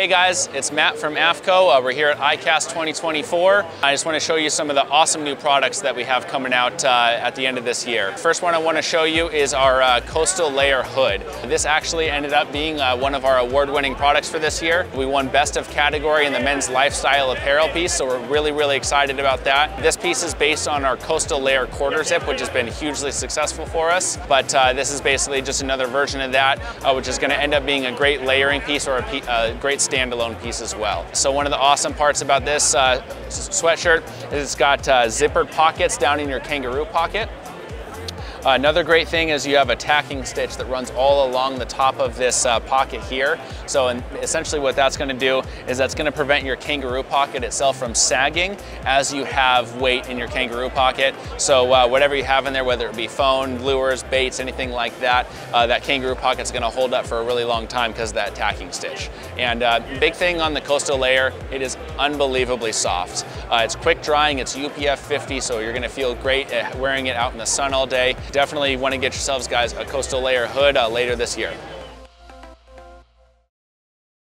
Hey guys, it's Matt from AFTCO. Uh, we're here at ICAST 2024. I just want to show you some of the awesome new products that we have coming out uh, at the end of this year. First one I want to show you is our uh, Coastal Layer Hood. This actually ended up being uh, one of our award-winning products for this year. We won Best of Category in the men's lifestyle apparel piece, so we're really, really excited about that. This piece is based on our Coastal Layer Quarter Zip, which has been hugely successful for us, but uh, this is basically just another version of that, uh, which is going to end up being a great layering piece or a, a great standalone piece as well. So one of the awesome parts about this uh, sweatshirt is it's got uh, zippered pockets down in your kangaroo pocket. Another great thing is you have a tacking stitch that runs all along the top of this uh, pocket here. So essentially what that's gonna do is that's gonna prevent your kangaroo pocket itself from sagging as you have weight in your kangaroo pocket. So uh, whatever you have in there, whether it be phone, lures, baits, anything like that, uh, that kangaroo pocket's gonna hold up for a really long time because of that tacking stitch. And uh, big thing on the coastal layer, it is unbelievably soft. Uh, it's quick drying, it's UPF 50, so you're gonna feel great wearing it out in the sun all day definitely want to get yourselves guys a coastal layer hood uh, later this year.